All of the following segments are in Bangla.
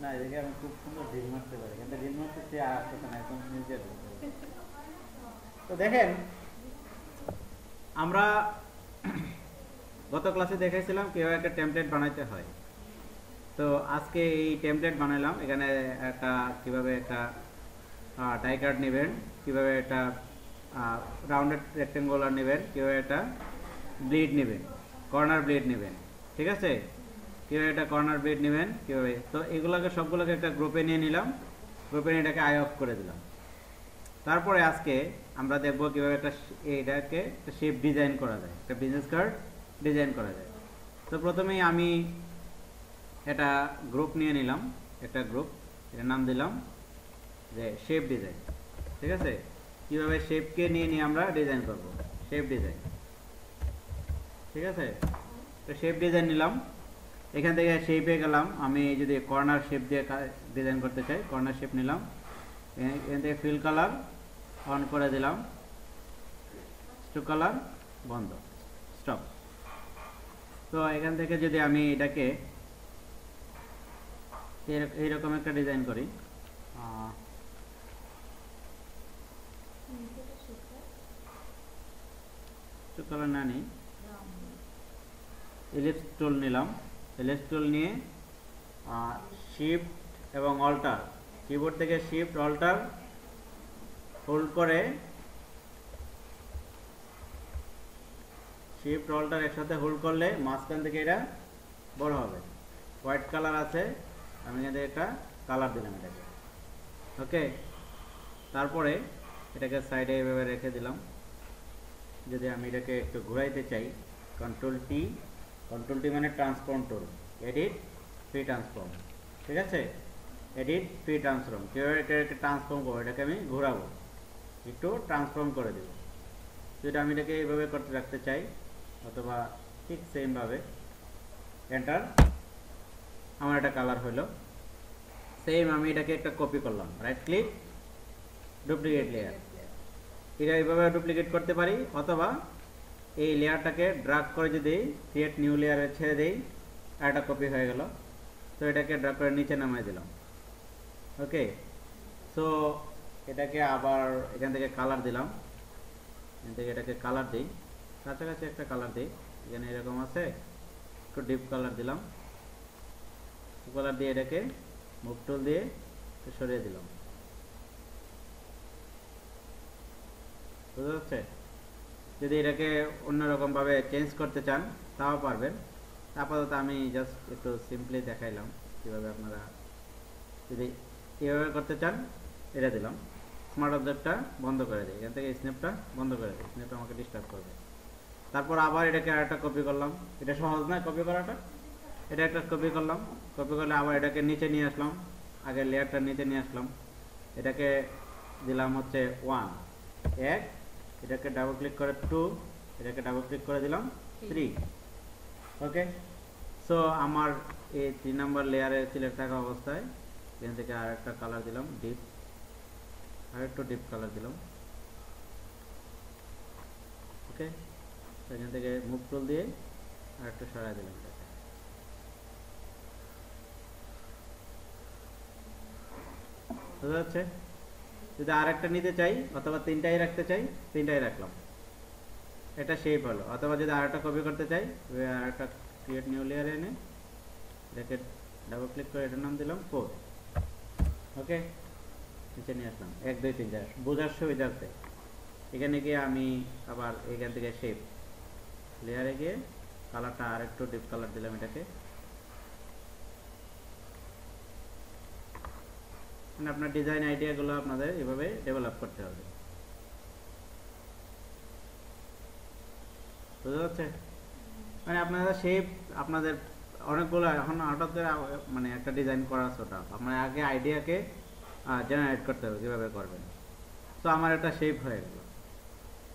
না এদিকে আমি খুব সুন্দর ঢিল মারতে পারি, কিন্তু ঢিল মারতে সে আর আসতেছে না, একদম তো দেখেন, আমরা গত ক্লাসে দেখাইছিলাম একটা টেমপ্লেট বানাইতে হয়। তো আজকে এই টেমপ্লেট বানাইলাম, এখানে একটা কীভাবে একটা টাই কার্ড নেবেন, কীভাবে একটা রাউন্ডেড রেক্টেঙ্গুলার নেবেন, কীভাবে একটা ব্লিড নেবেন কর্নার ব্লেড নেবেন, ঠিক আছে? কীভাবে একটা কর্নার ব্লেড নেবেন, কীভাবে? তো এগুলোকে সবগুলোকে একটা গ্রুপে নিয়ে নিলাম গ্রুপে নিয়ে এটাকে আই অফ করে দিলাম। তারপরে আজকে আমরা দেখব কীভাবে একটা এটাকে একটা শেপ ডিজাইন করা যায়, একটা বিজনেস কার্ড ডিজাইন করা যায়। তো প্রথমেই আমি এটা গ্রুপ নিয়ে নিলাম, একটা গ্রুপ এটার নাম দিলাম যে শেপ ডিজাইন ঠিক আছে? কীভাবে শেপকে নিয়ে নিয়ে আমরা ডিজাইন করব? শেপ ডিজাইন ঠিক আছে? তো শেপ ডিজাইন নিলাম। এখান থেকে শেপে গেলাম। আমি যদি কর্নার শেপ দিয়ে ডিজাইন করতে চাই কর্নার শেপ নিলাম। এখান থেকে ফিল কালার অন করে দিলাম। স্টু কালার বন্ধ। স্টপ তো এখান থেকে যদি আমি এটাকে এইরকম একটা ডিজাইন করি কালার না নিই। এলিপস টুল নিলাম। এলিপস টুল নিয়ে শিফট এবং অল্টার কিবোর্ড থেকে শিফট অল্টার হোল্ড করে শিফট অল্টার একসাথে হোল্ড করলে মাঝখান থেকে এটা বড় হবে। হোয়াইট কালার আছে, আমি এখান একটা কালার দিলাম এটাকে। ওকে তারপরে এটাকে সাইডে এভাবে রেখে দিলাম। যদি আমি এটাকে একটু ঘুরাইতে চাই কন্ট্রোল টি কন্ট্রোল টি মানে transform tool edit free transform ঠিক আছে? এডিট ফ্রি ট্রান্সফর্ম কীভাবে এটাকে ট্রান্সফর্ম করব? এটাকে আমি ঘোরাবো, একটু ট্রান্সফর্ম করে দেবো। যদি আমি এটাকে এইভাবে করতে রাখতে চাই, অথবা ঠিক সেমভাবে এন্টার আমার একটা কালার হলো সেম আমি এটাকে একটা কপি করলাম রাইট ক্লিক ডুপ্লিকেট লেয়ার এটা এইভাবে ডুপ্লিকেট করতে পারি, অথবা এই লেয়ারটাকে ড্রাগ করে যদি ক্রিয়েট নিউ লেয়ারে ছেড়ে দেই, একটা কপি হয়ে গেল। তো এটাকে ড্রাগ করে নিচে নামাই দিলাম। ওকে সো এটাকে আবার এখান থেকে কালার দিলাম। এখান থেকে এটাকে কালার দিই। কাছাকাছি একটা কালার দিই। এখানে এরকম আছে। একটু ডিপ কালার দিলাম। কালার দিয়ে এটাকে মুভ টুল দিয়ে সরিয়ে দিলাম। বুঝতে পারছে যদি এটাকে অন্যরকম ভাবে চেঞ্জ করতে চান, তাও পারবেন। আপাতত আমি জাস্ট একটু সিম্পলি দেখাইলাম কীভাবে আপনারা যদি এভাবে করতে চান, এটা দিলাম। স্মার্ট অবজেক্টটা বন্ধ করে দিই। এখান থেকে স্ন্যাপটা বন্ধ করে দিই। স্ন্যাপটা আমাকে ডিস্টার্ব করবে। তারপর আবার এটাকে আরেকটা কপি করলাম। এটা সহজ না কপি করাটা? এটা একটা কপি করলাম। কপি করলে আবার এটাকে নিচে নিয়ে আসলাম। আগে লেয়ারটা নিচে নিয়ে আসলাম। এটাকে দিলাম হচ্ছে ওয়ান এক এটাকে ডাবল ক্লিক করে টু এটাকে ডাবল ক্লিক করে দিলাম থ্রি ওকে সো আমার এই তিন নাম্বার লেয়ারে সিলেক্ট থাকা অবস্থায় এখান থেকে আর একটা কালার দিলাম ডিপ আর একটু ডিপ কালার দিলাম ওকে এখান থেকে মুভ টুল দিয়ে আর একটু সরাই দিলাম এটাকে। বুঝা যাচ্ছে? যদি আর একটা নিতে চাই, অথবা তিনটাই রাখতে চাই, তিনটাই রাখলাম। এটা শেপ হলো। অথবা যদি আর একটা কপি করতে চাই আর একটা ক্রিয়েট নিউ লেয়ারে এনে এটাকে ডাবল ক্লিক করে এটার নাম দিলাম ফোর ওকে নিচে নিয়ে আসলাম। এক, দুই, তিন, চার। বোঝার সুবিধার্থে। এখানে গিয়ে আমি আবার এখান থেকে শেপ লেয়ারে গিয়ে কালারটা আর একটু ডিপ কালার দিলাম এটাকে। মানে আপনার ডিজাইন আইডিয়াগুলো আপনাদের এভাবে ডেভেলপ করতে হবে। বুঝতে পারছে মানে আপনারা শেপ আপনাদের অনেকগুলো এখন হঠাৎ করে মানে একটা ডিজাইন করা ওটা। আপনার আগে আইডিয়াকে জেনারেট করতে হবে কীভাবে করবেন। সো আমার একটা শেপ হয়ে গেল।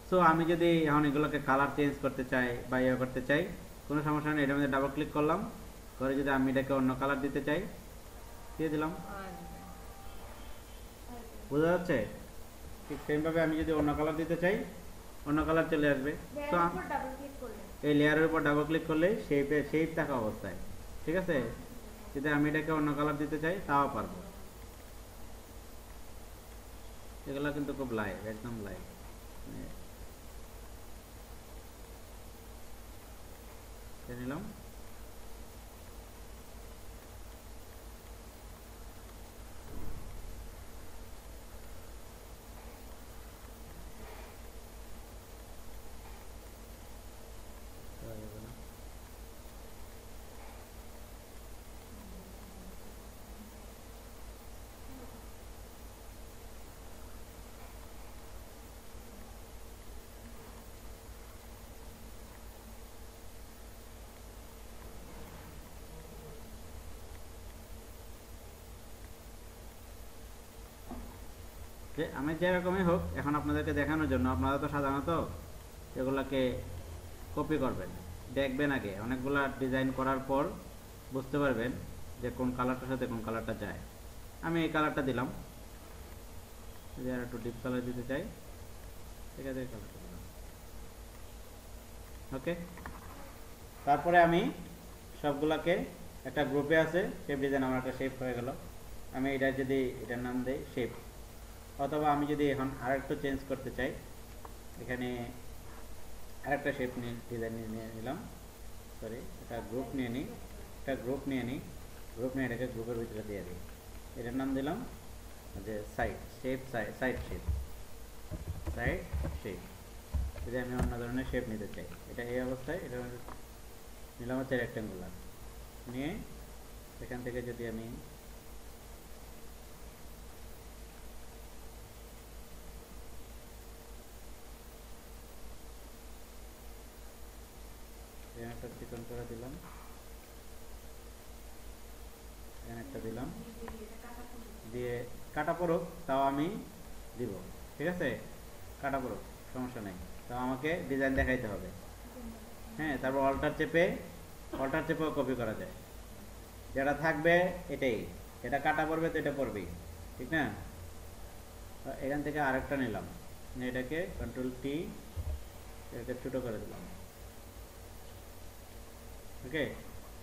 সো আমি যদি এখন এগুলোকে কালার চেঞ্জ করতে চাই বা ইয়ে করতে চাই, কোনো সমস্যা নেই, এটার মধ্যে ডাবল ক্লিক করলাম। করে যদি আমি এটাকে অন্য কালার দিতে চাই, দিয়ে দিলাম। বোঝা যাচ্ছে? ঠিক সেমভাবে আমি যদি অন্য কালার দিতে চাই অন্য কালার চলে আসবে। তো এই লেয়ারের উপর ডাবল ক্লিক করলে শেপে শেপ থাকা অবস্থায়। ঠিক আছে? যদি আমি এটাকে অন্য কালার দিতে চাই তাও পারব। এগুলো কিন্তু খুব লাইভ একদম লাইভ নিলাম। যে আমি যেরকমই হোক এখন আপনাদেরকে দেখানোর জন্য, আপনারা তো সাধারণত এগুলাকে কপি করবেন, দেখবেন আগে, অনেকগুলা ডিজাইন করার পর বুঝতে পারবেন যে কোন কালারটার সাথে কোন কালারটা যায়। আমি এই কালারটা দিলাম। যদি আর একটু ডিপ কালার দিতে চাই, ঠিক আছে কালারটা দিলাম। ওকে, তারপরে আমি সবগুলাকে, একটা গ্রুপে আছে শেপ ডিজাইন আমার একটা শেপ হয়ে গেল। আমি এটা যদি এটার নাম দেই শেপ অথবা আমি যদি এখন আরেকটু চেঞ্জ করতে চাই, এখানে আরেকটা শেপ নিয়ে ডিজাইন নিয়ে নিলাম। সরি একটা গ্রুপ নিয়ে নিই। একটা গ্রুপ নিয়ে নিই। গ্রুপ নিয়ে এটাকে গ্রুপের ভিতরে দিয়ে দিই। এটার নাম দিলাম যে side shape side shape side shape যদি আমি অন্য ধরনের শেপ নিতে চাই, এটা এই অবস্থায়, এটা নিলাম হচ্ছে রেক্টেঙ্গুলার নিয়ে এখান থেকে যদি আমি এখানে করে দিলাম। একটা দিলাম। দিয়ে কাটা পড়ুক তাও আমি দিব। ঠিক আছে? কাটা পড়ুক সমস্যা নেই। তাও আমাকে ডিজাইন দেখাইতে হবে। হ্যাঁ তারপর অল্টার চেপে অল্টার চেপেও কপি করা যায়। যেটা থাকবে এটাই। এটা কাটা পড়বে তো এটা পড়বেই। ঠিক না? এখান থেকে আরেকটা নিলাম। এটাকে কন্ট্রোল টি এটাকে ছোটো করে দিলাম। ওকে?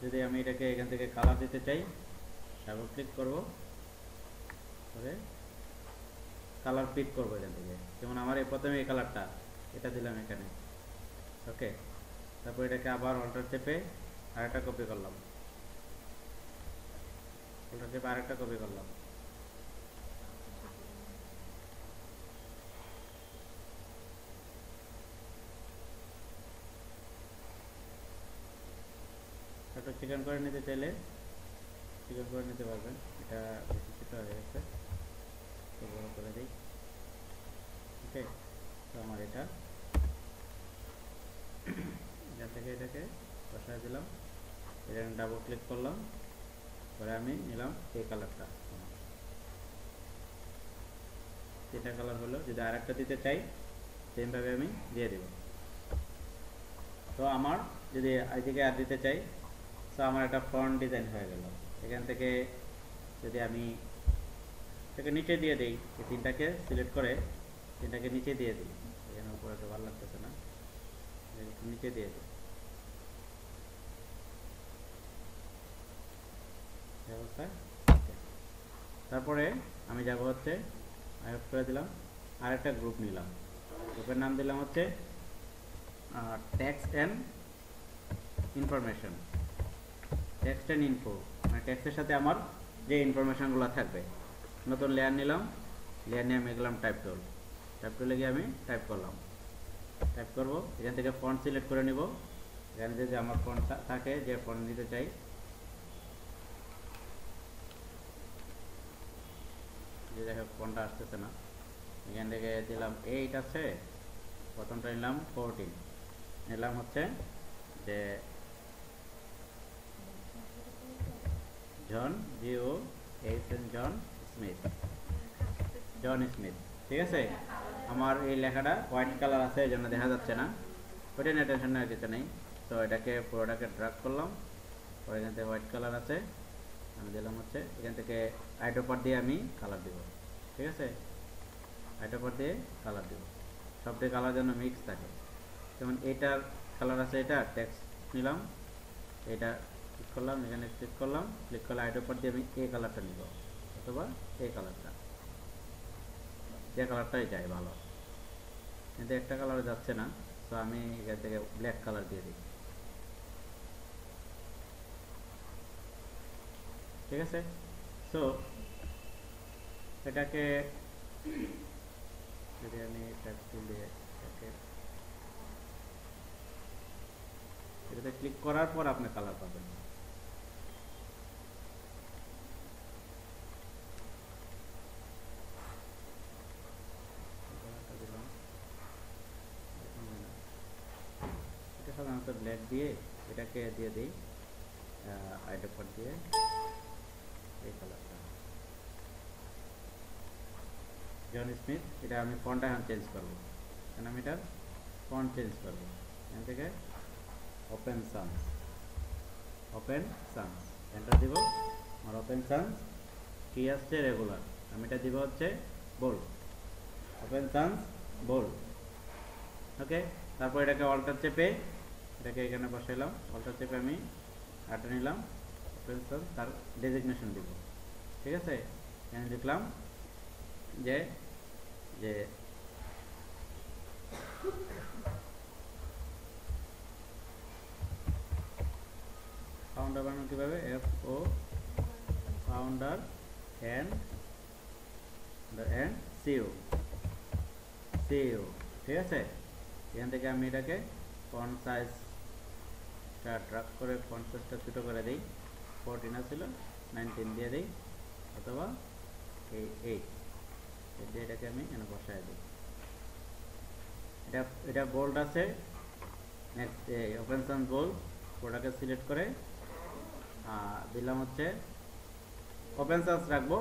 যদি আমি এটাকে এখান থেকে কালার দিতে চাই ডাবল ক্লিক করব। করে কালার পিক করব এখান থেকে। যেমন আমার এই প্রথমে এই কালারটা এটা দিলাম এখানে। ওকে? তারপর এটাকে আবার অল্টার চেপে আরেকটা কপি করলাম। অল্টার চেপে আরেকটা কপি করলাম একটু চিকেন করে নিতে চাইলে চিকেন করে নিতে পারবেন। এটা বেশি ছোটো হয়ে গেছে। তো বড় করে দিই। ওকে তো আমার এটা। এখান থেকে এটাকে বসায় দিলাম। এখানে ডাবল ক্লিক করলাম। পরে আমি নিলাম এই কালারটা এটা কালার হলো, যদি আরেকটা দিতে চাই সেমভাবে আমি দিয়ে দেব। তো আমার যদি এদিকে আর দিতে চাই তো আমার একটা ফ্রন্ট ডিজাইন হয়ে গেল। এখান থেকে যদি আমি এটাকে নিচে দিয়ে দিই, এই তিনটাকে সিলেক্ট করে তিনটাকে নিচে দিয়ে দিই। এখানে উপরে তো ভালো লাগতেছে না। নিচে দিয়ে দিই। তারপরে আমি যাব হচ্ছে আয়ত করে দিলাম আর একটা গ্রুপ নিলাম গ্রুপের নাম দিলাম হচ্ছে text and information text and info মানে টেক্সটের সাথে আমার যে ইনফরমেশানগুলো থাকবে। নতুন লেয়ার নিলাম। লেয়ার নিয়ে আমি গেলাম টাইপ টুল টাইপ টুলে গিয়ে আমি টাইপ করলাম। টাইপ করব। এখান থেকে ফন্ট সিলেক্ট করে নিব। এখানে যদি আমার ফন্ট থাকে, যে ফন্ট নিতে চাই। যে দেখো ফোনটা আসতেছে না। এখান থেকে দিলাম এইট আছে। প্রথমটা নিলাম ফোরটিন নিলাম হচ্ছে যে John J O H N John Smith John Smith ঠিক আছে? আমার এই লেখাটা হোয়াইট কালার আছে, এই জন্য দেখা যাচ্ছে না। ওইটা নিয়ে টেনশন নেওয়ার কিছু নেই। তো এটাকে পুরোটাকে ড্রাগ করলাম। পরে এখান থেকে হোয়াইট কালার আছে। আমি দিলাম হচ্ছে, এখান থেকে আইটোপার দিয়ে আমি কালার দিব। ঠিক আছে? আইটোপার দিয়ে কালার দিব। সবটি কালার যেন মিক্স থাকে। যেমন এইটার কালার আছে এটা টেক্সট নিলাম। এটা ক্লিক করলাম, এখানে ক্লিক করলাম ক্লিক করলে আইডি উপর দিয়ে আমি এই কালারটা নিব অথবা এই কালারটা যে কালারটাই চাই ভালো। কিন্তু একটা কালার যাচ্ছে না, তো আমি এখান থেকে ব্ল্যাক কালার দিয়ে দিই। ঠিক আছে? সো এটাকে যদি আমি এটা তুলে এটাতে ক্লিক করার পর আপনি কালার পাবেন কালারটা দিলাম এখন হয় না। এটা সাধারণত ব্ল্যাক দিয়ে এটাকে দিয়ে দিই আইডোপার দিয়ে এই কালারটা জন স্মিথ এটা আমি ফন্টটা এখন চেঞ্জ করব। কেন আমি এটার ফন্ট চেঞ্জ করব? এখান থেকে Open Sans Open Sans enter দিব। আর ওপেন সানস কি আসছে? রেগুলার আমি এটা দিব হচ্ছে bold Open Sans bold okay তারপর এটাকে অল্টার চেপে এটাকে এখানে বসাইলাম, অল্টার চেপে আমি আটা নিলাম তার ডেজিগনেশন দিব, ঠিক আছে? এখানে লিখলাম যে যে ফাউন্ডার বানানো কীভাবে? F O founder and and CEO CEO ঠিক আছে? এখান থেকে আমি এটাকে ফন্ট সাইজটা ড্রাগ করে সাইজটা ছোটো করে দিই। ফোরটিন ছিল নাইনটিন দিয়ে দিই, অথবা এই এইট দিয়ে এটাকে আমি এখানে বসায় দিই। এটা এটা বোল্ড আছে। সান বোল্ড ওটাকে সিলেক্ট করে দিলাম হচ্ছে ওপেন সান্স রাখব,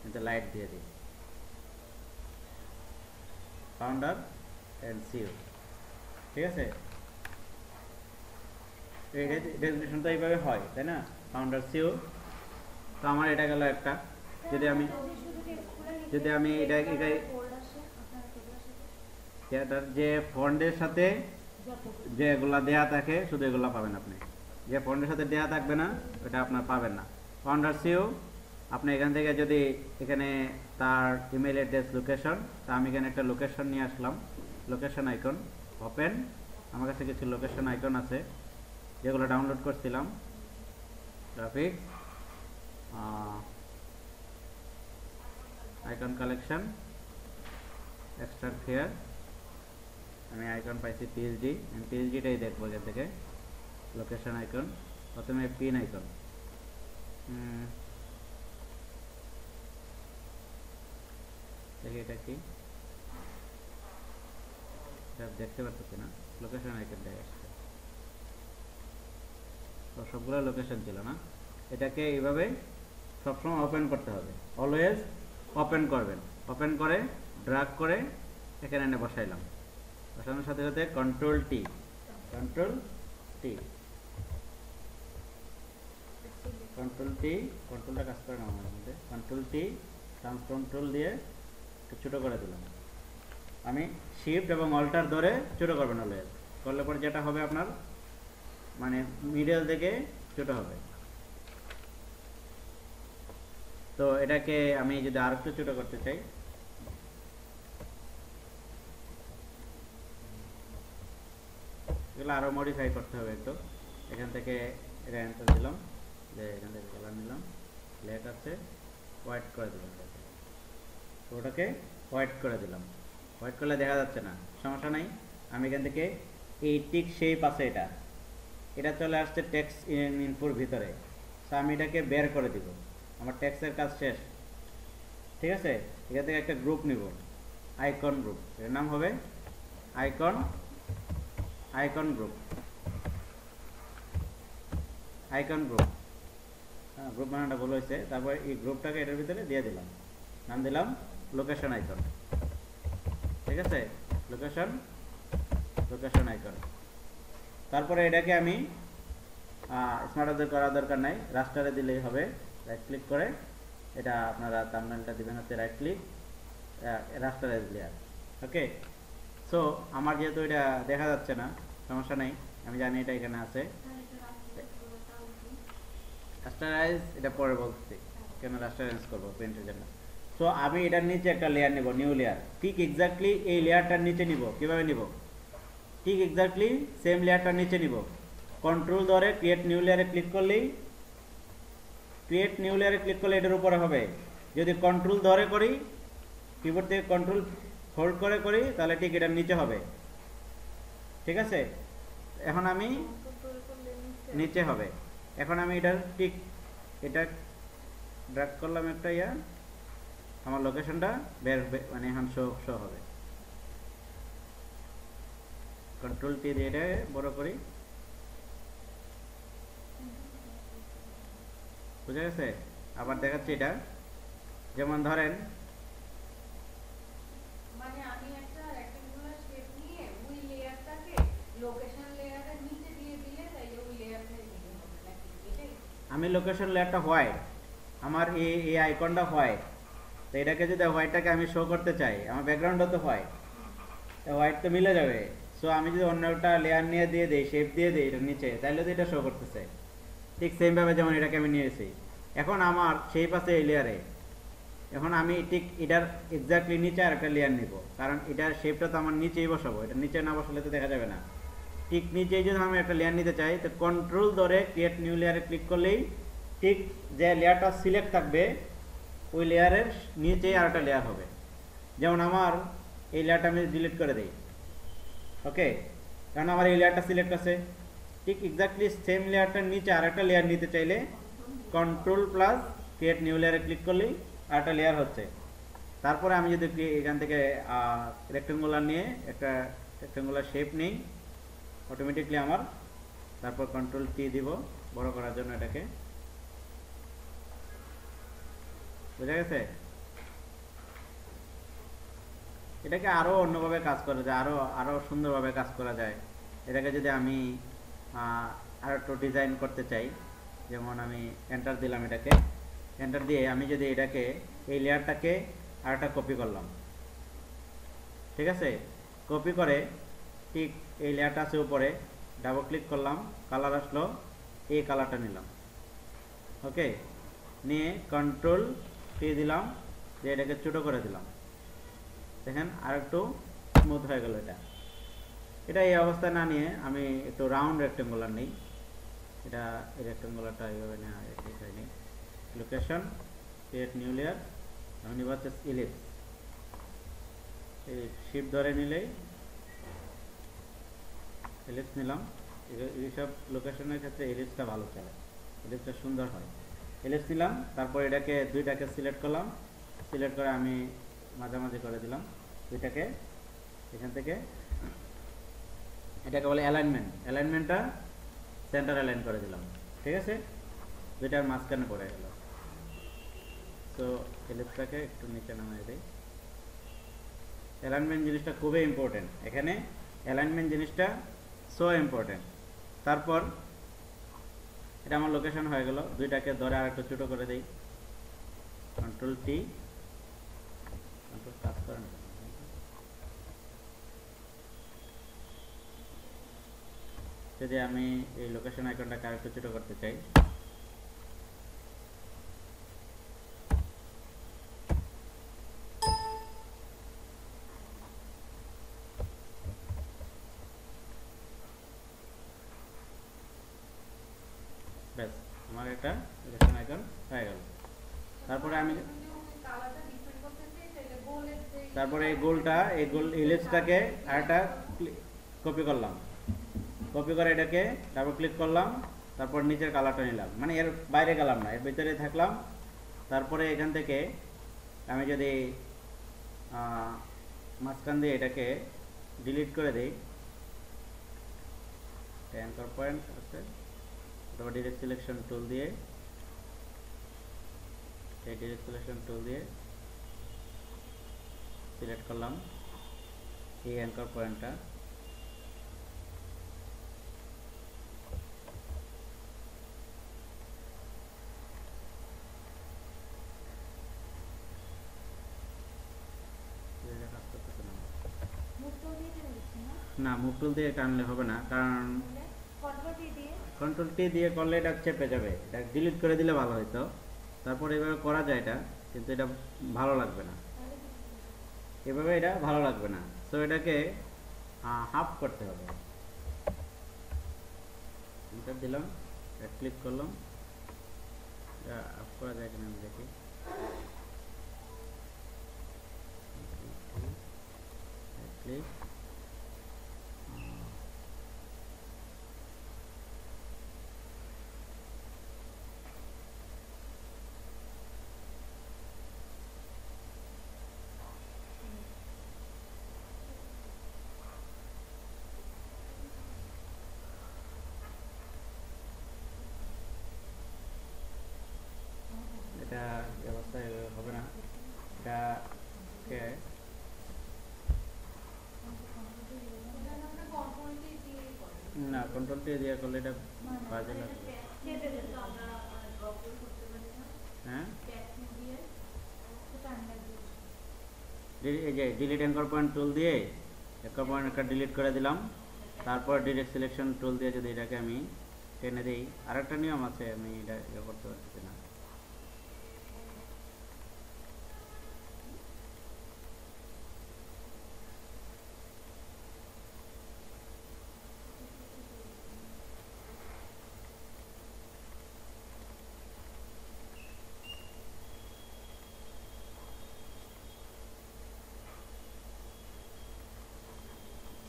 কিন্তু লাইট দিয়ে দিই। ফাউন্ডার অ্যান্ড সিও ঠিক আছে? ডেজিগনেশনটা এইভাবে হয়, তাই না? ফাউন্ডার সিও তো আমার এটা গেল একটা। যদি আমি যদি আমি এটা এটা এটার যে ফন্ডের সাথে যেগুলা দেয়া থাকে, শুধু এগুলা পাবেন আপনি। যে ফন্ডের সাথে দেয়া থাকবে না, ওটা আপনার পাবেন না। ফাউন্ডার সিও আপনি এখান থেকে যদি এখানে তার ইমেল অ্যাড্রেস লোকেশন তা আমি এখানে একটা লোকেশন নিয়ে আসলাম। লোকেশন আইকন ওপেন আমার কাছে কিছু লোকেশন আইকন আছে। যেগুলো ডাউনলোড করছিলাম graphics icon collection extra fair আমি আইকন পাইছি পিএইচডি আমি পিএইচডিটাই দেখব এখান থেকে লোকেশন আইকন প্রথমে পিন আইকন দেখি এটা কি দেখতে পারতেছি না লোকেশন আইকন দেখে তো সবগুলো লোকেশন ছিল না। এটাকে এইভাবে সবসময় ওপেন করতে হবে। অলওয়েজ ওপেন করবেন। ওপেন করে ড্রাগ করে এখানে এনে বসাইলাম। বসানোর সাথে সাথে control T control T control T কন্ট্রোলটা কাজ করে না আমার মধ্যে। কন্ট্রোল টি ট্রান্স কন্ট্রোল দিয়ে একটু ছোটো করে দিলাম। আমি শিফট এবং অল্টার ধরে ছোটো করবেন অলওয়েজ করলে পরে যেটা হবে আপনার মানে মিডল থেকে ছোটো হবে। তো এটাকে আমি যদি আর একটু ছোটো করতে চাই। এগুলো আরও মডিফাই করতে হবে একটু। এখান থেকে এটা অ্যান্সার দিলাম, যে এখান থেকে কালার নিলাম। ব্ল্যাক আছে হোয়াইট করে দিলাম। তো ওটাকে হোয়াইট করে দিলাম। হোয়াইট করলে দেখা যাচ্ছে না, সমস্যা নাই। আমি এখান থেকে এই টিক শেপ আছে এটা। এটা চলে আসছে টেক্স ইনপুর ভিতরে। তো আমি এটাকে বের করে দিব। আমার ট্যাক্সের কাজ শেষ। ঠিক আছে? এখান থেকে একটা গ্রুপ নিব। আইকন গ্রুপ এর নাম হবে icon icon group icon group হ্যাঁ গ্রুপ বানানোটা ভুল হয়েছে। তারপর এই গ্রুপটাকে এটার ভিতরে দিয়ে দিলাম। নাম দিলাম লোকেশন আইকন ঠিক আছে? লোকেশন লোকেশন আইকন তারপরে এটাকে আমি স্মার্ট করার দরকার নাই রাস্টারে দিলেই হবে। রাইট ক্লিক করে, এটা আপনারা থাম্বনেলটা দিবেন, হচ্ছে right click rasterize layer okay so আমার যেহেতু এটা দেখা যাচ্ছে না, সমস্যা নেই, আমি জানি এটা এখানে আছে। রাস্টারাইজ এটা পরে বলতেছি, কেন রাস্টারাইজ করব প্রিন্টের জন্য। সো আমি এটার নিচে একটা লেয়ার নিব নিউ লেয়ার ঠিক এক্স্যাক্টলি এই লেয়ারটার নিচে নিব, কীভাবে নিব? ঠিক এক্স্যাক্টলি সেম লেয়ারটার নিচে নিব। কন্ট্রোল ধরে ক্রিয়েট নিউ লেয়ারে ক্লিক করলেই ক্রিয়েট নিউ লেয়ারে ক্লিক করলে এটার উপরে হবে। যদি কন্ট্রোল ধরে করি কিবোর্ড থেকে কন্ট্রোল হোল্ড করে করি, তাহলে ঠিক এটার নিচে হবে। ঠিক আছে? এখন আমি নিচে হবে। এখন আমি এটার ঠিক, এটা ড্রাগ করলাম একটা ইয়া, আমার লোকেশনটা বের মানে এখন শো শো হবে। কন্ট্রোল দিয়ে এটা বড় করি। বুঝা গেছে? আবার দেখাচ্ছি এটা। যেমন ধরেন মানে আমি একটা rectangular shape নিয়ে ওই লেয়ারটাকে লোকেশন লেয়ারের নিচে দিয়ে দিলে ওই আমি লোকেশন লেয়ারটা হোয়াইট আমার এই এই আইকনটা হোয়াইট তো এটাকে যদি হোয়াইটটাকে আমি শো করতে চাই আমার ব্যাকগ্রাউন্ডও তো হোয়াইট তো হোয়াইট তো মিলে যাবে। সো আমি যদি অন্য একটা লেয়ার নিয়ে দিয়ে দিই শেপ দিয়ে দিই, এটার নিচে, তাহলে তো এটা শো করতেছে। ঠিক সেমভাবে যেমন এটাকে আমি নিয়েছি। এখন আমার শেপ আছে এই লেয়ারে এখন আমি ঠিক এটার এক্স্যাক্টলি নিচে আর একটা লেয়ার নিব। কারণ এটার শেপটা তো আমার নিচেই বসাবো, এটা নিচে না বসালে তো দেখা যাবে না। ঠিক নিচেই যদি আমি একটা লেয়ার নিতে চাই, তো কন্ট্রোল ধরে ক্রিয়েট নিউ লেয়ারে ক্লিক করলেই ঠিক যে লেয়ারটা সিলেক্ট থাকবে, ওই লেয়ারের নিচেই আর একটা লেয়ার হবে। যেমন আমার এই লেয়ারটা আমি ডিলিট করে দিই। ওকে কারণ আমার এই লেয়ারটা সিলেক্ট আছে? ঠিক এক্স্যাক্টলি সেম লেয়ারটার নিচে আর একটা লেয়ার নিতে চাইলে কন্ট্রোল প্লাস ক্রিয়েট নিউ লেয়ারে ক্লিক করলেই আর একটা লেয়ার হচ্ছে। তারপরে আমি যদি এখান থেকে রেক্টেঙ্গুলার নিয়ে একটা রেক্টেঙ্গুলার শেপ নিই অটোমেটিকলি আমার তারপর কন্ট্রোল টি দিব, বড় করার জন্য এটাকে। বুঝা গেছে? এটাকে আরও অন্যভাবে কাজ করা যায়, আরও আরও সুন্দরভাবে কাজ করা যায়। এটাকে যদি আমি আরও একটু ডিজাইন করতে চাই, যেমন আমি এন্টার দিলাম এটাকে। এন্টার দিয়ে আমি যদি এটাকে, এই লেয়ারটাকে আর একটা কপি করলাম। ঠিক আছে? কপি করে ঠিক এই লেয়ারটা আছে উপরে ডাবল ক্লিক করলাম কালার আসলো, এই কালারটা নিলাম। ওকে নিয়ে কন্ট্রোল দিয়ে দিলাম, দিয়ে এটাকে ছোটো করে দিলাম। দেখেন আর একটু স্মুথ হয়ে গেল এটা। এটা এই অবস্থায় না নিয়ে আমি একটু রাউন্ড রেক্টেঙ্গুলার নিই। এটা এই রেক্টেঙ্গুলারটা এইভাবে নেওয়া হয়নি লোকেশন ক্রিয়েট নিউ লেয়ার আমি নিব হচ্ছে ইলিপস এই শিপ ধরে নিলেই ইলিপস নিলাম। এই- এইসব লোকেশনের ক্ষেত্রে ইলিপসটা ভালো চলে। ইলিপসটা সুন্দর হয়। ইলিপস নিলাম, তারপর এটাকে, দুইটাকে সিলেক্ট করলাম। সিলেক্ট করে আমি মাঝামাঝি করে দিলাম। দুইটাকে এখান থেকে, এটাকে বলে অ্যালাইনমেন্ট অ্যালাইনমেন্টটা সেন্টার অ্যালাইন করে দিলাম। ঠিক আছে? দুইটার মাঝখানে পড়ে গেল। তো এলিপসটাকে একটু নিচে নামিয়ে দিই। অ্যালাইনমেন্ট জিনিসটা খুবই ইম্পর্টেন্ট এখানে অ্যালাইনমেন্ট জিনিসটা সো ইম্পর্টেন্ট তারপর এটা আমার লোকেশন হয়ে গেল। দুইটাকে ধরে আর একটু ছোটো করে দিই। কন্ট্রোল টি কন্ট্রোল কাজ করে না যদি আমি এই লোকেশন আইকনটাকে আরেকটু ছোটো করতে চাই। ব্যাস, আমার একটা লোকেশন আইকন হয়ে গেল। তারপরে আমি কালারটা ডিফারেন্ট করতে চাই তাহলে গোলের যে তারপরে এই গোলটা, এই গোল ইলিপসটাকে আরেকটা কপি করলাম। কপি করে এটাকে ডাবল ক্লিক করলাম, তারপর নিচের কালারটা নিলাম। মানে এর বাইরে গেলাম না, এর ভিতরে থাকলাম। তারপরে এখান থেকে আমি যদি মাঝখান দিয়ে এটাকে ডিলিট করে দিই। অ্যাঙ্কর পয়েন্ট আছে। তারপর ডিরেক্ট সিলেকশন টুল দিয়ে। এই ডিরেক্ট সিলেকশন টুল দিয়ে সিলেক্ট করলাম এই অ্যাঙ্কর পয়েন্টটা না। মুখ টুল দিয়ে টানলে হবে না, কারণ কন্ট্রোল টি দিয়ে করলে এটা চেপে যাবে। এটা ডিলিট করে দিলে ভালো হতো তারপর এভাবে করা যায় এটা, কিন্তু এটা ভালো লাগবে না। এভাবে এটা ভালো লাগবে না। সো এটাকে হাফ করতে হবে। এটা দিলাম ক্লিক করলাম। এটা হাফ করা যায় কিনা আমি দেখি। ক্লিক এটা ব্যবস্থা এভাবে হবে না এটাকে ওটা না আমরা control key দিয়েই করি। না কন্ট্রোল দিয়ে দেওয়া করলে এটা বাজে না। হ্যাঁ? ডিলিট অ্যাঙ্কর পয়েন্ট টুল দিয়ে অ্যাঙ্কর পয়েন্ট একটা ডিলিট করে দিলাম। তারপর ডিরেক্ট সিলেকশন টুল দিয়ে যদি এটাকে আমি টেনে দিই, আরেকটা নিয়ম আছে আমি এটা ইয়ে করতে পারছি না।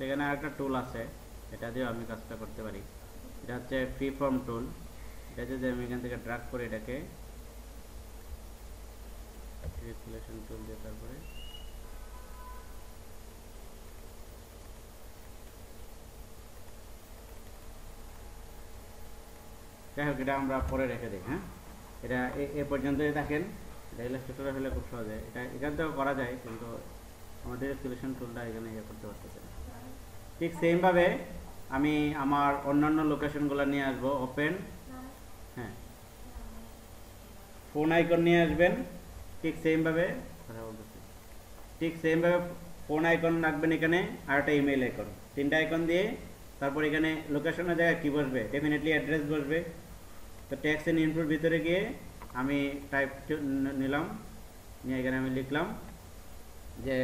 সেখানে আরেকটা টুল আছে। এটা দিয়েও আমি কাজটা করতে পারি। এটা হচ্ছে ফ্রি ফর্ম টুল এটা যদি আমি এখান থেকে ড্রাগ করে এটাকে সিলেকশন টুল দিয়ে তারপরে যাই হোক, এটা আমরা পরে রেখে দিই হ্যাঁ? এটা এ- পর্যন্তই থাকেন। এটা ইলাস্ট্রেটরে হলে খুব সহজে। এটা এখান থেকেও করা যায়, কিন্তু আমাদের সিলেকশন টুলটা এখানে ইয়ে করতে পারতেছে ঠিক সেমভাবে আমি আমার অন্যান্য লোকেশনগুলো নিয়ে আসব ওপেন হ্যাঁ। ফোন আইকন নিয়ে আসবেন, ঠিক সেমভাবে ঠিক সেমভাবে ফোন আইকন রাখবেন এখানে, আর একটা ইমেল আইকন তিনটা আইকন দিয়ে তারপর এখানে লোকেশনের জায়গায় কী বসবে ডেফিনেটলি অ্যাড্রেস বসবে। তো ট্যাক্স এন্ড ইনপুট ভিতরে গিয়ে আমি টাইপ নিলাম, নিয়ে এখানে আমি লিখলাম যে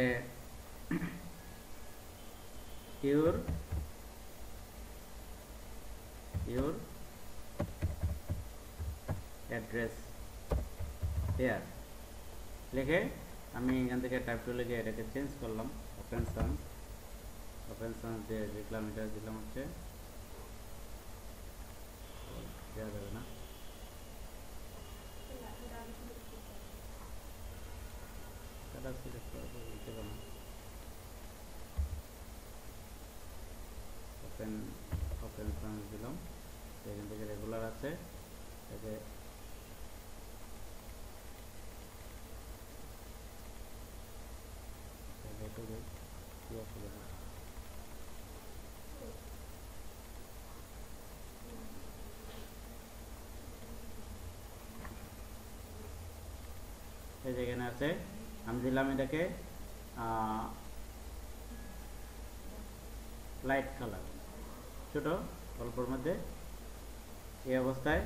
your your address. Here. লিখে আমি এখান থেকে টাইপ টু লিখে এটাকে চেঞ্জ করলাম ওপেন সান ওপেন সান দিয়ে লিখলাম এটা দিলাম হচ্ছে, দেওয়া যাবে না করার পর দিতে পারলাম ওপেন ওপেন সাউন্ড দিলাম। এখান থেকে রেগুলার আছে। অসুবিধা। এই এখানে আছে, আমি দিলাম এটাকে লাইট কালার ছোট অল্পর মধ্যে এই অবস্থায়।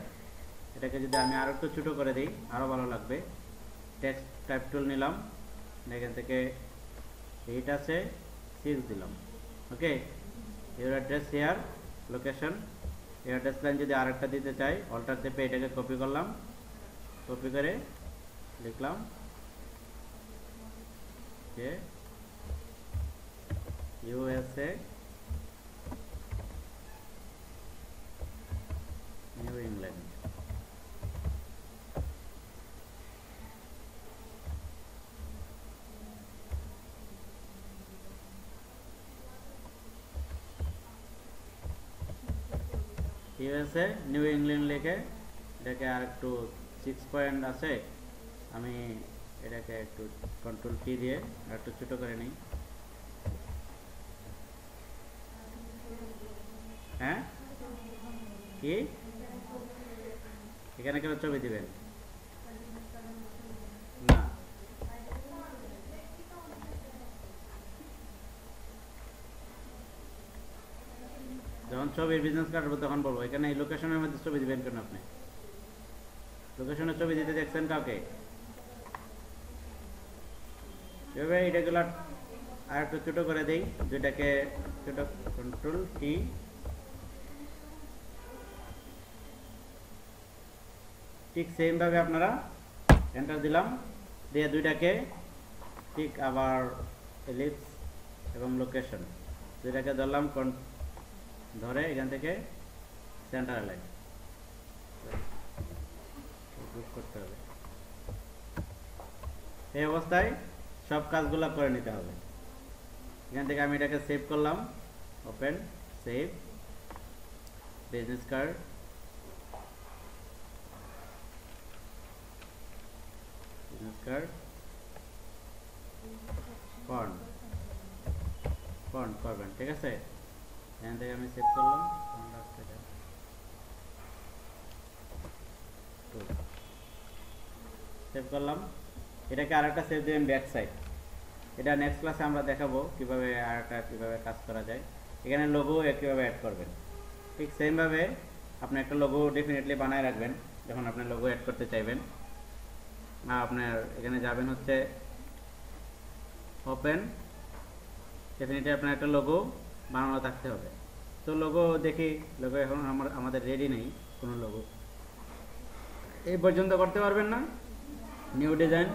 এটাকে যদি আমি আরও একটু ছোটো করে দিই আরও ভালো লাগবে। টেক্সট টাইপ টুল নিলাম। এখান থেকে এইট আছে সিক্স দিলাম। Okay your address here location এই অ্যাড্রেস লাইন যদি আরেকটা দিতে চাই অল্টার চেপে এটাকে কপি করলাম। কপি করে লিখলাম। যে USA New England USA New England লিখে এটাকে আর একটু সিক্স পয়েন্ট আছে। আমি এটাকে একটু কন্ট্রোল কি দিয়ে আর একটু ছোটো করে নিই। হ্যাঁ? কি? এখানে কেন ছবি দিবেন না যখন ছবির বিজনেস কার্ড তখন বলব, এখানে এই লোকেশনের মধ্যে ছবি দিবেন কেন আপনি? লোকেশনের ছবি দিতে দেখছেন কাউকে? এভাবে এটাগুলো আর একটু ছোটো করে দিই, দুইটাকে ছোটো কন্ট্রোল কি ঠিক সেমভাবে আপনারা এন্টার দিলাম, দিয়ে দুইটাকে ঠিক আবার এলিপস এবং লোকেশন দুইটাকে ধরলাম কন- ধরে এখান থেকে সেন্টার লাইন করতে হবে। এই অবস্থায় সব কাজগুলো করে নিতে হবে। এখান থেকে আমি এটাকে সেভ করলাম। Open save business card business card font font করবেন, ঠিক আছে? এখান থেকে আমি সেভ করলাম সেভ করলাম। এটাকে আরেকটা সেভ দেবেন ব্যাক সাইড এটা নেক্সট ক্লাসে আমরা দেখাবো কীভাবে আরেকটা কীভাবে কাজ করা যায়। এখানে লোগো কীভাবে অ্যাড করবেন। ঠিক সেমভাবে আপনি একটা লোগো ডেফিনেটলি বানায় রাখবেন, যখন আপনি লোগো অ্যাড করতে চাইবেন। আর আপনার এখানে যাবেন হচ্ছে ওপেন ডেফিনেটলি আপনার একটা লোগো বানানো থাকতে হবে। তো লোগো দেখি লোগো এখন আমার, আমাদের রেডি নেই, কোনো লোগো এই পর্যন্ত করতে পারবেন না। New design